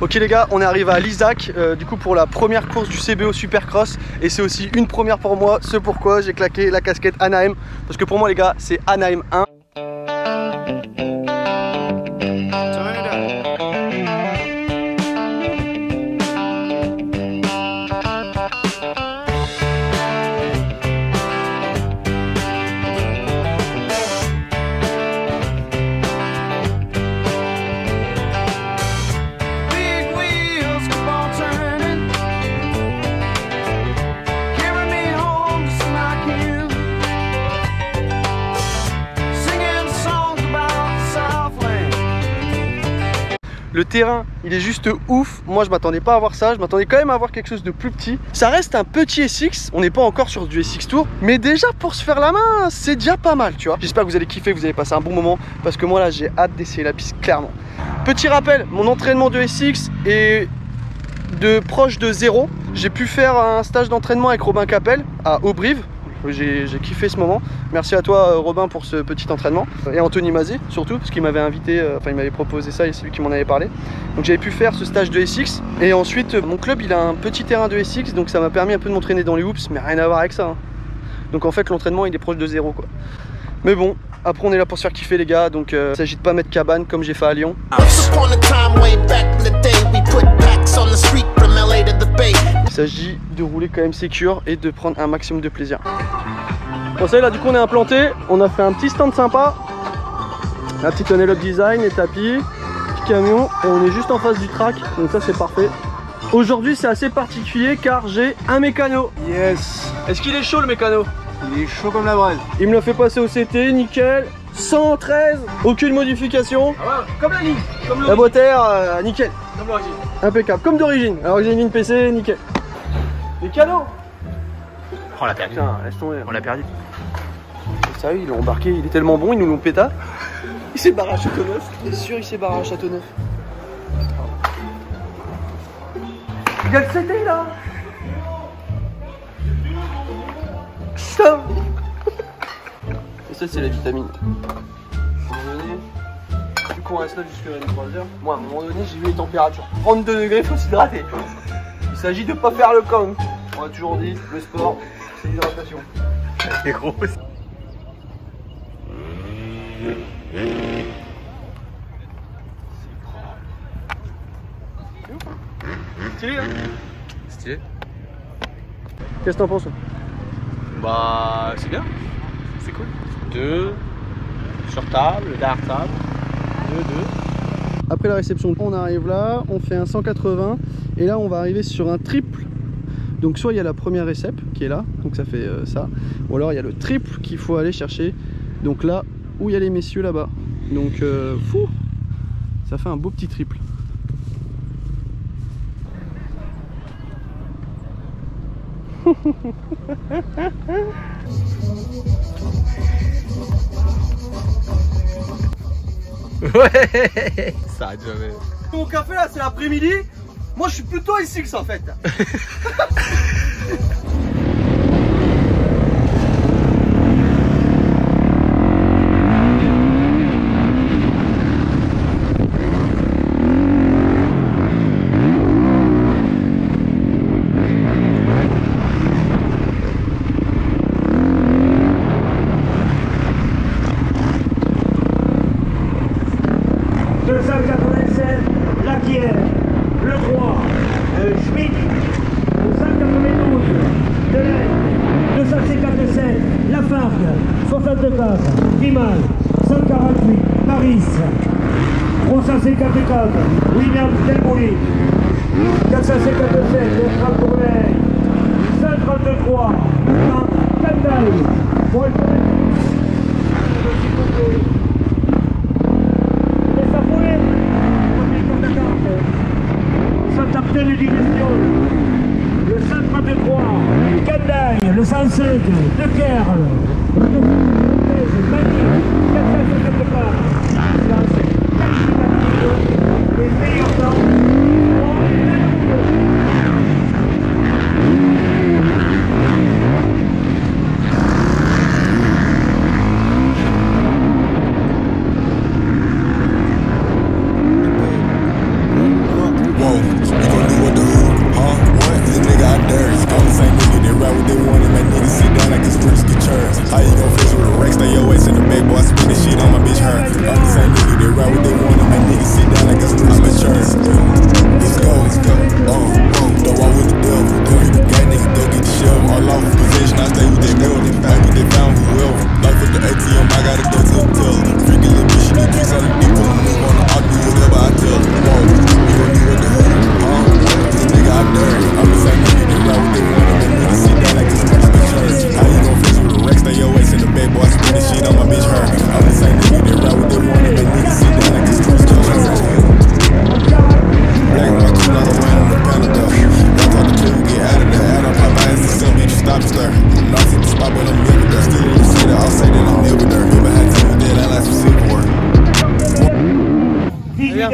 Ok les gars, on est arrivé à l'Isaac, euh, du coup pour la première course du CBO Supercross. Et c'est aussi une première pour moi, ce pourquoi j'ai claqué la casquette Anaheim. Parce que pour moi les gars c'est Anaheim 1 Le terrain, il est juste ouf. Moi, je m'attendais pas à voir ça. Je m'attendais quand même à voir quelque chose de plus petit. Ça reste un petit SX. On n'est pas encore sur du SX Tour. Mais déjà, pour se faire la main, c'est déjà pas mal, tu vois. J'espère que vous allez kiffer, que vous allez passer un bon moment. Parce que moi, là, j'ai hâte d'essayer la piste, clairement. Petit rappel, mon entraînement de SX est de proche de zéro. J'ai pu faire un stage d'entraînement avec Robin Capel à Aubrive. J'ai kiffé ce moment. Merci à toi euh, Robin pour ce petit entraînement. Et Anthony Mazet surtout, parce qu'il m'avait invité, euh, enfin il m'avait proposé ça et c'est lui qui m'en avait parlé. Donc j'avais pu faire ce stage de SX. Et ensuite mon club il a un petit terrain de SX, donc ça m'a permis un peu de m'entraîner dans les hoops, mais rien à voir avec ça. hein. Donc en fait l'entraînement il est proche de zéro quoi. Mais bon, après on est là pour se faire kiffer les gars, donc euh, il s'agit de pas mettre cabane comme j'ai fait à Lyon. Il s'agit de rouler quand même sécure et de prendre un maximum de plaisir. Bon ça y est, là du coup on est implanté, on a fait un petit stand sympa. Un petit tunnel up design, les tapis, petit camion et on est juste en face du track, donc ça c'est parfait. Aujourd'hui c'est assez particulier car j'ai un mécano. Yes Est-ce qu'il est chaud le mécano? Il est chaud comme la braise. Il me l'a fait passer au CT, nickel 113, aucune modification. Ah comme la ligne, comme La boîte air, euh, nickel, comme l'origine. Impeccable, comme d'origine. Alors que j'ai une ligne PC, nickel. Mécano on l'a perdu. Putain, laisse tomber. On l'a perdu. Sérieux, ils l'ont embarqué, il est tellement bon, ils nous l'ont péta. Il s'est barré à Châteauneuf. T'es sûr, il s'est barré à Châteauneuf. Regarde le CT là Putain Et ça, c'est la vitamine. Du coup, on reste là jusqu'à 23h. Moi, à un moment donné, j'ai vu les températures. 32 degrés, faut s'hydrater. Il s'agit de pas faire le con. On a toujours dit, le sport, c'est l'hydratation. C'est gros. Stylé, hein Stylé. Qu'est-ce que t'en penses Bah, c'est bien. C'est cool. Deux sur table, derrière table. Après la réception, on arrive là, on fait un 180 et là on va arriver sur un triple. Donc soit il y a la première récep qui est là, donc ça fait euh, ça, ou alors il y a le triple qu'il faut aller chercher. Donc là où il y a les messieurs là-bas. Donc euh, fou, ça fait un beau petit triple. Ouais Ça arrête jamais. Mon café là c'est l'après-midi, moi je suis plutôt ici que ça en fait. 64, Dimal, 148, Paris, 354, William Delbouly, 457, Bertrand Tournay, 133, Candaille, Saint-Aptel de division, le 133, Candaille, le 105, De Kerle, you. they real, they found what they found, who will. Life with the ATM, I gotta go to the till.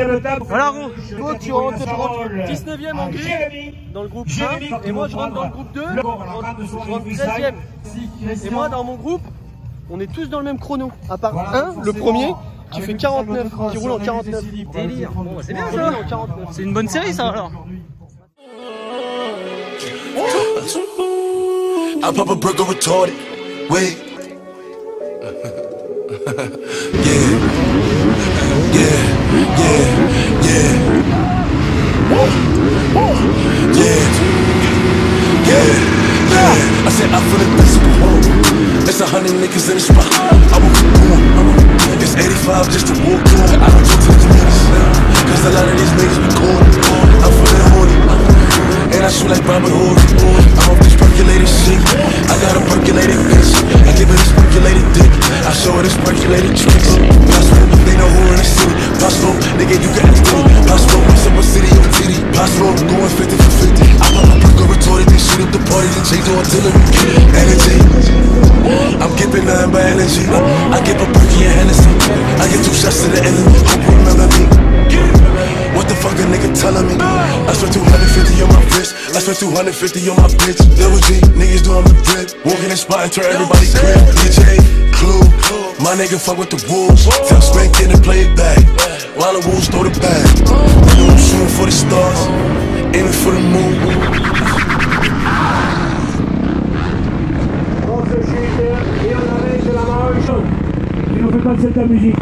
Que tu rentres 19ème en grille dans le groupe 1 et moi je rentre dans le groupe 2, je rentre, je rentre 13ème. Et moi dans mon groupe, on est tous dans le même chrono. À part un, le premier, qui fait 49, qui roule en 49. Délire. Bon, bah, c'est bien ça. roule en 49. C'est une bonne série ça alors. I pop a burger retarded. Wait. yeah. Yeah. Yeah. Yeah. Yeah. Yeah. Yeah. I said I feel invincible. It's a hundred niggas in the spot. Nothing but energy. I give a perky and Hennessy. I get two shots to the enemy. Hope you remember me. What the fuck a nigga telling me? I spent 250 on my wrist. I spent 250 on my bitch. Double G, niggas doing the drip. Walking in spot and turn everybody crib. DJ, Clue, my nigga fuck with the wolves. Tell Spank in and play it back. While the wolves throw the bag. You shooting for the stars, aiming for the moon. Fais ta musique,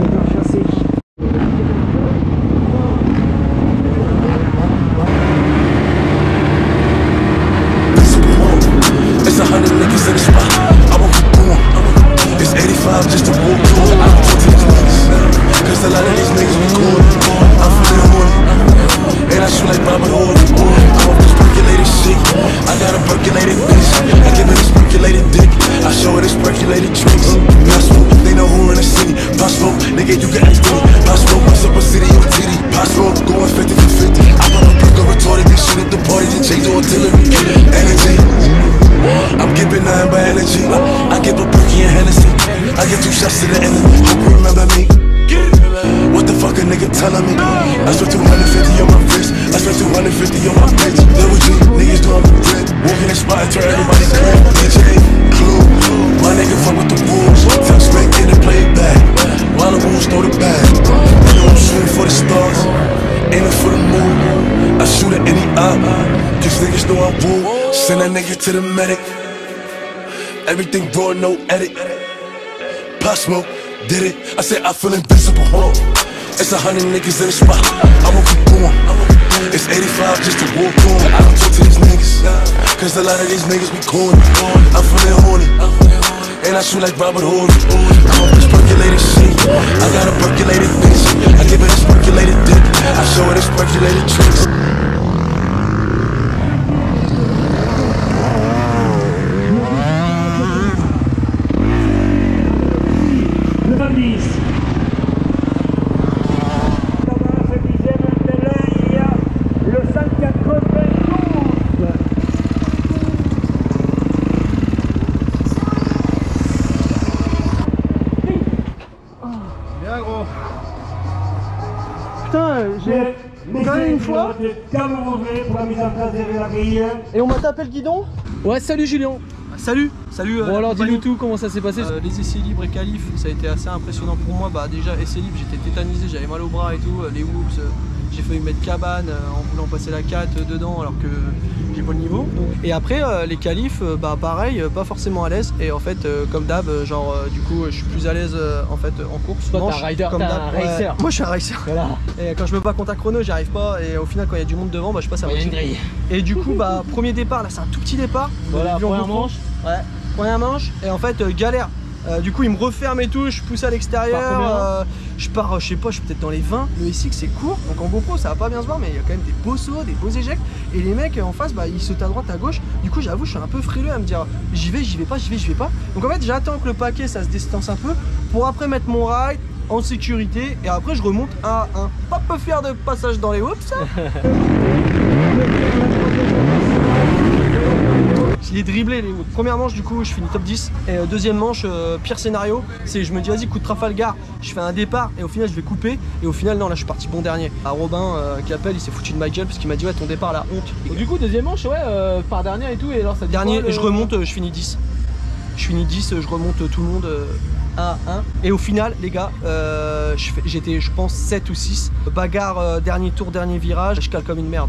nothing but energy. I give a perky and Hennessy. I get two shots to the enemy. Hope you remember me. What the fuck a nigga telling me? I spent 250 on my wrist. I spent 250 on my bitch. Double G, niggas doing the drip. Walking in spot turn everybody crib. DJ, Clue, my nigga fuck with the wolves. Tell Spank in and play it back. While the wolves throw the bag. You know I'm shooting for the stars, aiming for the moon. I shoot at any op. Cause niggas know I'm woo. Send that nigga to the medic. Everything raw, no edit. Pop smoke, did it. I said I feel invincible. It's a hundred niggas in the spot. I won't keep going. It's 85 just to walk on. I don't talk to these niggas. Cause a lot of these niggas be corny. I'm feeling horny. And I shoot like Robert Horry. I'm this percolated shit. I got a percolated bitch. I give her this percolated dick. I show her this percolated tricks. Pour la mise en place des la grille. et on m'a tapé le guidon. Ouais, salut Julien. Salut, salut. euh, Bon alors dis-nous tout, comment ça s'est passé Euh, les essais libres et qualifs, ça a été assez impressionnant pour moi. Bah déjà essais libres, j'étais tétanisé, j'avais mal au bras et tout. Euh, Les whoops, euh, j'ai failli mettre cabane euh, en voulant passer la 4 dedans alors que j'ai pas le niveau. Et après euh, les qualifs, euh, bah pareil, pas forcément à l'aise. Et en fait, comme d'hab, genre du coup, je suis plus à l'aise en fait en course. Toi, Manche, un rider, comme un racer. Moi je suis un racer. Voilà, Et quand je me bats contre un chrono, j'y arrive pas. Et au final, quand il y a du monde devant, bah je passe à une grille. Et du coup, bah premier départ, là c'est un tout petit départ. Voilà, première manche. Ouais, première manche, et en fait, galère. Euh, du coup, il me referme et tout, je pousse à l'extérieur. Euh, je pars, euh, je sais pas, je suis peut-être dans les 20. Le SX c'est court, donc en GoPro ça va pas bien se voir, mais il y a quand même des beaux sauts, des beaux éjecs. Et les mecs en face, bah, ils sautent à droite, à gauche. Du coup, j'avoue, je suis un peu frileux à me dire j'y vais, j'y vais pas, j'y vais, j'y vais pas. Donc en fait, j'attends que le paquet ça se distance un peu pour après mettre mon ride en sécurité et après je remonte à un. Pas peu fier de passage dans les whoops. Je l'ai dribblé. Les... Première manche, du coup, je finis top 10. Et euh, deuxième manche, euh, pire scénario, c'est je me dis, vas-y, coup de Trafalgar, je fais un départ et au final, je vais couper. Et au final, non, là, je suis parti bon dernier. À Robin euh, qui appelle, il s'est foutu de ma gueule parce qu'il m'a dit, ouais, ton départ, la honte. Donc, du coup, deuxième manche, ouais, par dernière et tout. Et alors, ça dit Dernier, quoi, le- je remonte, je finis 10. Je finis 10, euh, je remonte tout le monde euh, 1 à 1. Et au final, les gars, j'étais, je pense, 7 ou 6. Bagarre, dernier tour, dernier virage, je cale comme une merde.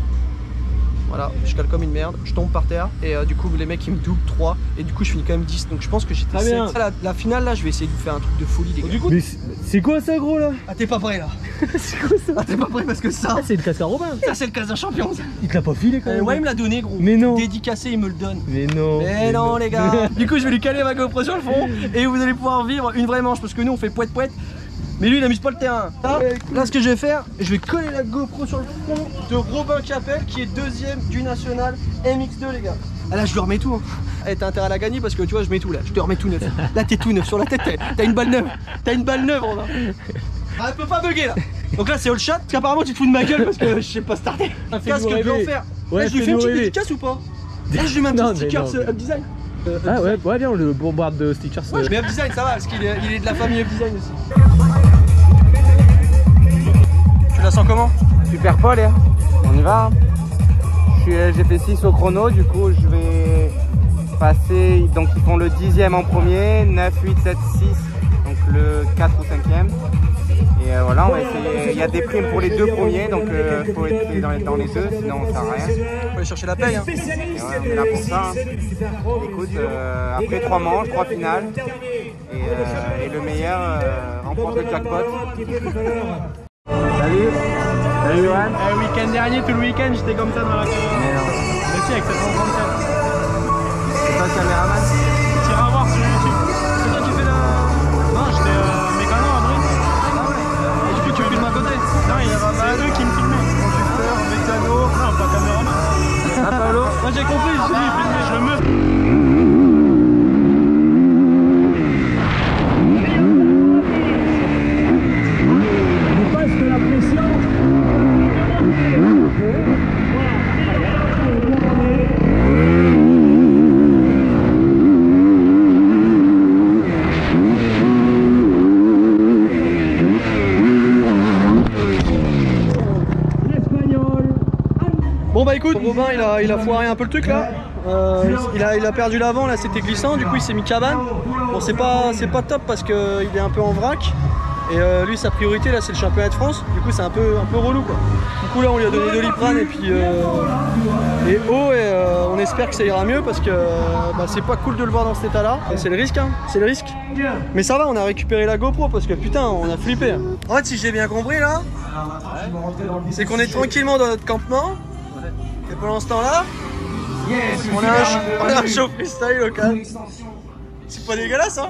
Voilà, je cale comme une merde, je tombe par terre et euh, du coup les mecs ils me doublent 3 et du coup je finis quand même 10 donc je pense que j'étais Très 7. bien. La, la finale là je vais essayer de vous faire un truc de folie les gars. Du coup, Mais c'est- quoi ça, gros là? Ah t'es pas prêt là C'est quoi ça? Ah t'es pas prêt parce que ça, Ah, c'est le casque à Robin. ça c'est le cas d'un champion ça. Il te l'a pas filé quand Euh, même. ouais il me l'a donné gros. Mais non. Dédicacé il me le donne. Mais non. Mais non les gars Du coup je vais lui caler ma GoPro sur le front et vous allez pouvoir vivre une vraie manche parce que nous on fait poète poète mais lui il amuse pas le terrain. Là, là, ce que je vais faire, je vais coller la GoPro sur le front de Robin Capel qui est deuxième du national MX2 les gars. Ah là je lui remets tout. Hein. Eh, t'as intérêt à la gagner parce que tu vois je mets tout là, je te remets tout neuf. Là t'es tout neuf sur la tête, t'as- une balle neuve. T'as une balle neuve Robin. Ah, elle peut pas bugger là. Donc là c'est all shot parce qu'apparemment tu te fous de ma gueule parce que je sais pas starter. Ah, fais-nous Qu'est-ce que je vais en rêver. faire Ouais, Là je lui fais une petite dédicace ou pas? Là je lui mets un petit sticker up design. Euh, Ah ouais, ouais, viens, on le bombarde de stickers. Ouais, euh. je mets Up Design, ça va, parce qu'il est, il est de la famille Up Design aussi. La sens comment Super Paul, hein. on y va. hein. Euh, J'ai fait 6 au chrono, du coup je vais passer. Donc ils font le 10e en premier, 9, 8, 7, 6, donc le 4 ou 5e. Et euh, voilà, on va essayer. Il y a des primes pour les deux premiers, donc il faut être dans les, dans les deux, sinon on sert à rien. On va aller chercher la paye. Hein. Et ouais, on est là pour ça. hein. Écoute, euh, après 3 manches, 3 finales, et, euh, et le meilleur euh, remporte le jackpot. Salut Salut Johan Le week-end dernier, tout le week-end, j'étais comme ça dans la caméra. Mais non. Mais si, avec 737. C'est toi le caméraman Tu iras voir sur YouTube. C'est toi qui fais la. Non, j'étais euh, mécano à Brive. Et du coup, tu filmes à côté Non, il y avait c'est eux qui me filmaient. Conducteur, mécano. Non, pas caméraman. Ah Paolo Moi j'ai compris, j'ai dit filmer, je me. On passe de la pression. L'espagnol. Bon bah écoute, Il a, foiré un peu le truc là. Euh, il, a, perdu l'avant, là c'était glissant, du coup il s'est mis cabane. Bon c'est pas, pas top parce qu'il est un peu en vrac. Et euh, lui sa priorité là c'est le championnat de France, du coup c'est un peu, un peu relou quoi. Du coup là on lui a donné Doliprane et puis euh, et eau et euh, on espère que ça ira mieux parce que bah, c'est pas cool de le voir dans cet état là. C'est le risque hein, c'est le risque. Mais ça va, on a récupéré la GoPro parce que putain on a flippé. En fait si j'ai bien compris là, c'est qu'on est tranquillement dans notre campement. Et pendant ce temps-là, on a un, show, on a un show freestyle local. C'est pas dégueulasse, hein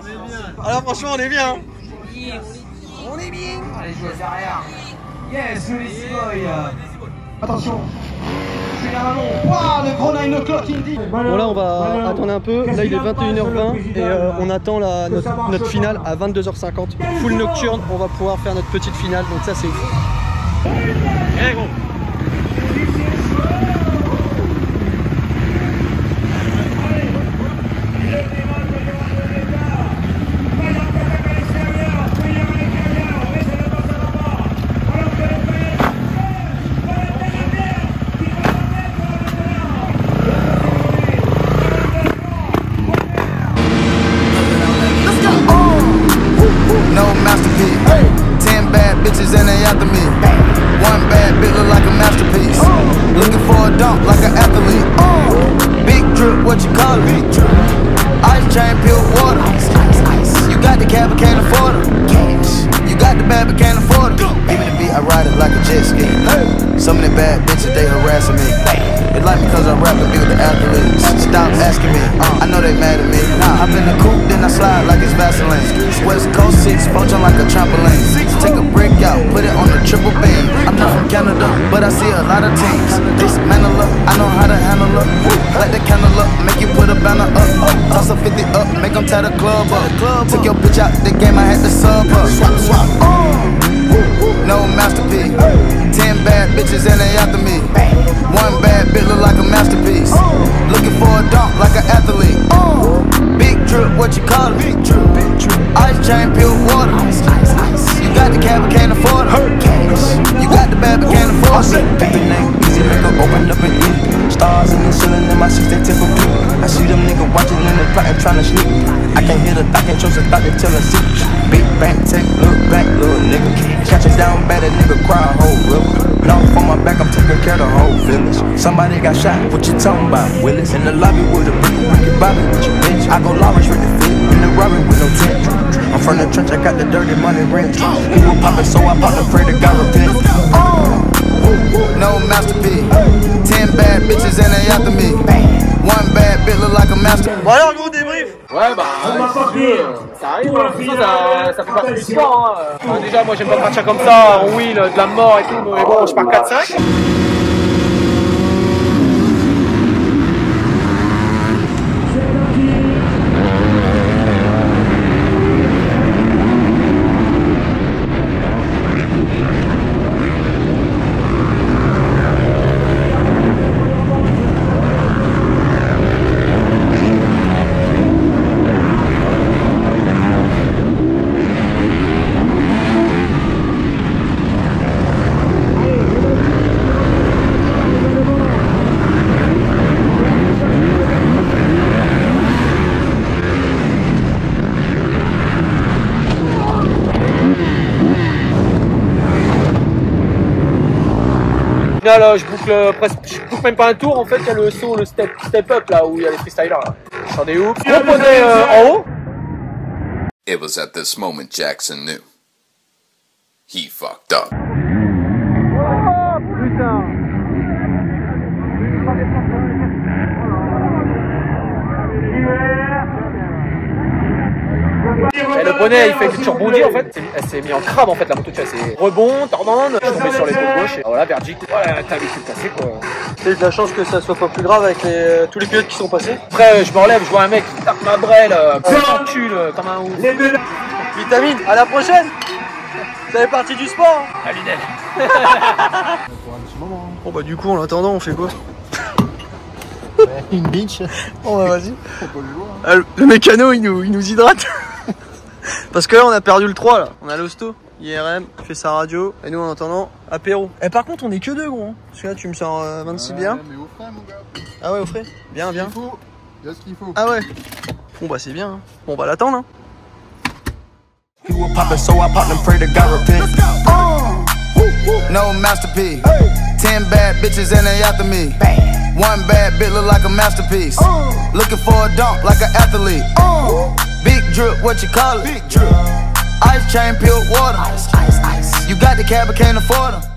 Alors franchement, on est bien. hein. On est bien. Attention. Bon là on va attendre un peu, là il est 21h20 et euh, on attend la, notre, notre finale à 22h50. Full nocturne, on va pouvoir faire notre petite finale, donc ça c'est but I see a lot of teams. Dismantle up, I know how to handle up. Light the candle up, make you put a banner up. Toss a 50 up, make them tie the club up. Took your bitch out the game, I had to sub up. Swap, swap. No masterpiece. Ten bad bitches and they after me. One bad bitch look like a masterpiece. Looking for a dunk like an athlete. Big drip, what you call it? Big drip, big drip. Ice chain, pure water. Ice, ice, ice. You got the cab, but can't afford it. You got the bad, but can't afford it. The name, easy, make her open up and eat. Stars in the ceiling in my seats, they tip a. I see them niggas watching and they plotting, trying to sneak. I can't hear the thought, can't trust the thought, they tellin' secrets. Big bank, take, look back, little nigga. Catch him down bad, a nigga cry a whole river. Now on my back, I'm taking care of the whole village. Somebody got shot, what you talking about, Willis? In the lobby with a brick, bricky Bobby with your bitch. I go lavish with the fit, in the robbery with no tent. I'm from the trench, I got the dirty money rent. People poppin', so I pop the pray to God repent. No masterpiece. Ten bad bitches and they after me. One bad bitch look like a master. Bon alors gros débrief Ouais, bah, si tu veux, ça arrive, hein. Si, ça, ça fait partie du sport. Déjà, moi, j'aime pas partir comme ça, en wheel, de la mort et tout, mais bon, je pars 4-5. Je boucle euh, presque, je boucle même pas un tour. En fait, il y a le saut, le step, step up là où il y a les freestylers. Là. Je sors des hoops. Gros poney euh, en haut. It was at this moment Jackson knew. He fucked up. Le poney, il fait que tu rebondis en fait. Elle s'est mis en crabe en fait la moto, tu vois. C'est rebond, tordande, je mets sur les côtes gauche. Et voilà, Verdict. Voilà, t'as vécu le passé quoi. T'as eu de la chance que ça soit pas plus grave avec les- euh, tous les pilotes qui sont passés. Après, je me relève, je vois un mec qui tape ma brelle, euh, comme un cul, euh, comme un ouf. Vitamine, à la prochaine Ça fait partie du sport hein. Salut Nel. Bon bah du coup en attendant on fait quoi? Une bitch. Bon bah vas-y. Ah, le- le mécano il nous, il nous hydrate. Parce que là on a perdu le 3 là. On a l'hosto, IRM, fait sa radio. Et nous en attendant, apéro. Et par contre on est que deux gros. hein. Parce que là tu me sors euh, 26 bières. Mais au frais, mon gars. Ah ouais au frais Bien bien. Il faut. Il y a ce qu'il faut. Ah ouais Bon bah c'est bien. hein. Bon on va l'attendre. hein. Repent. No masterpiece. Ten bad bitches and they after me. One bad bitch look like a masterpiece. Looking for a dunk like an athlete. Big drip, what you call it? Big drip. Ice chain, pure water. Ice, ice, ice. You got the cab, but can't afford them.